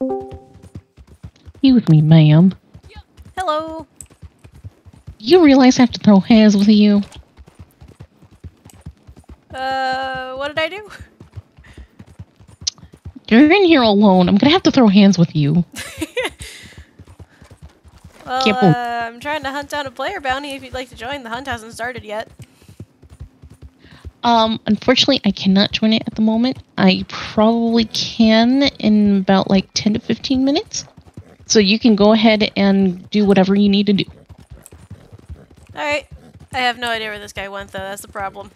Excuse me, ma'am. Hello. You realize I have to throw hands with you? Uh, what did I do? You're in here alone. I'm gonna have to throw hands with you. Well, uh, I'm trying to hunt down a player bounty if you'd like to join. The hunt hasn't started yet. Um, unfortunately, I cannot join it at the moment. I probably can in about like 10 to 15 minutes. So you can go ahead and do whatever you need to do. Alright. I have no idea where this guy went, though. That's the problem.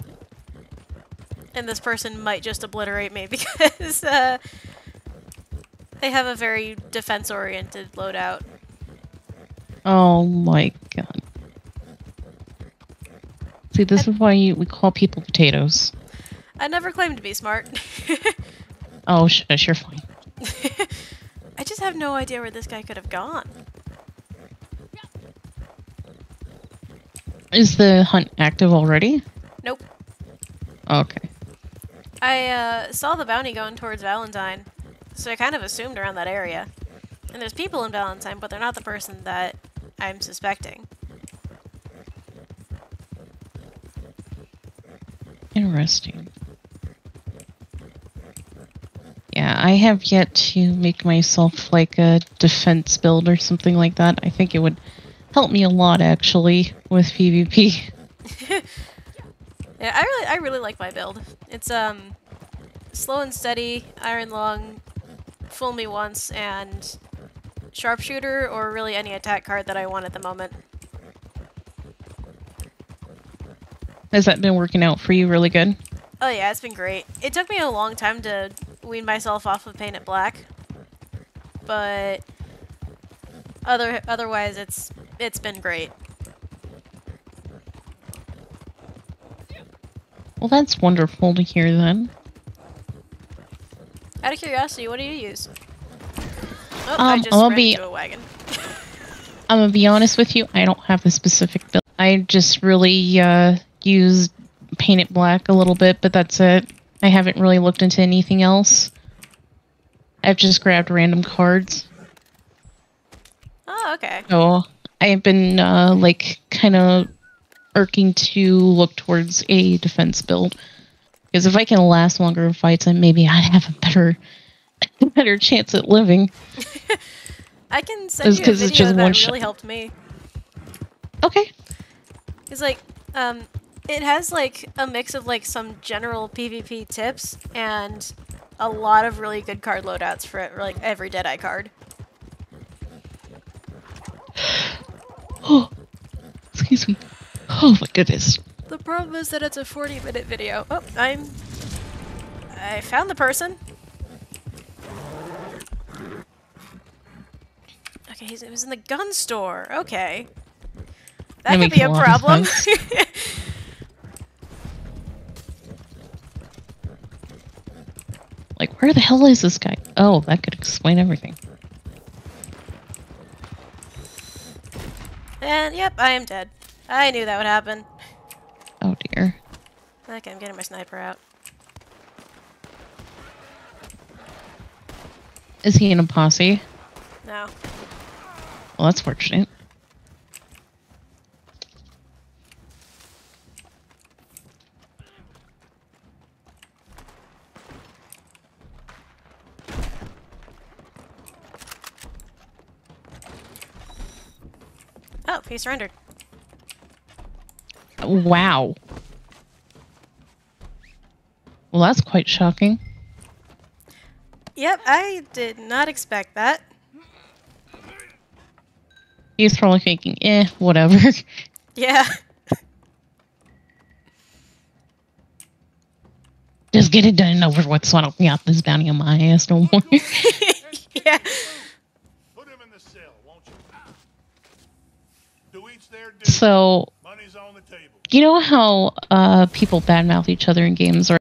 And this person might just obliterate me because, uh, they have a very defense-oriented loadout. Oh my god. See, this is why you, we call people potatoes. I never claimed to be smart. Oh, shush, you're fine. I just have no idea where this guy could have gone. Is the hunt active already? Nope. Okay. I uh, saw the bounty going towards Valentine, so I kind of assumed around that area. And there's people in Valentine, but they're not the person that I'm suspecting. Interesting. Yeah, I have yet to make myself like a defense build or something like that. I think it would help me a lot actually with PvP. Yeah, I really, I really like my build. It's um, slow and steady, iron lung, fool me once, and sharpshooter, or really any attack card that I want at the moment. Has that been working out for you really good? Oh yeah, it's been great. It took me a long time to wean myself off of Paint It Black, but other otherwise it's it's been great. Well, that's wonderful to hear then. Out of curiosity, what do you use? Oh, I Um, just I'll ran be- into a wagon. I'm gonna be honest with you, I don't have a specific build. I just really uh, used Paint It Black a little bit, but that's it. I haven't really looked into anything else. I've just grabbed random cards. Oh, okay. So I've been uh, like kind of irking to look towards a defense build because if I can last longer in fights, then maybe I'd have a better, better chance at living. I can send It's you a 'cause it's video just that one really helped me. Okay. It's like, um, it has like a mix of like some general PvP tips and a lot of really good card loadouts for like every Deadeye card. Oh, excuse me. Oh my goodness. The problem is that it's a 40 minute video. Oh, I'm. I found the person. Okay, he's, he was in the gun store. Okay. That, could be a a problem. Like, where the hell is this guy? Oh, that could explain everything. and yep, I am dead. I knew that would happen. Oh dear. Okay, I'm getting my sniper out. Is he in a posse? No. Well, that's fortunate. Oh, he surrendered. Wow. Well, that's quite shocking. Yep, I did not expect that. He's probably thinking, eh, whatever. Yeah. Just get it done and over with so I don't got this bounty on my ass no more. yeah. Put him in the cell, won't you? Do each their due. So, Money's on the table. you know how uh, people badmouth each other in games or